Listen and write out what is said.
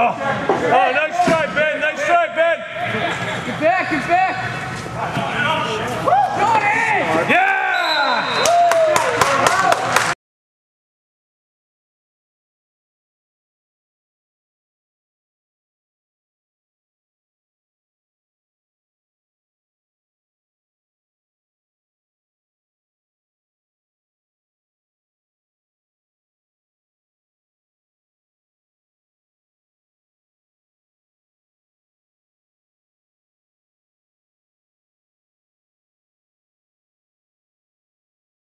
Oh, oh no,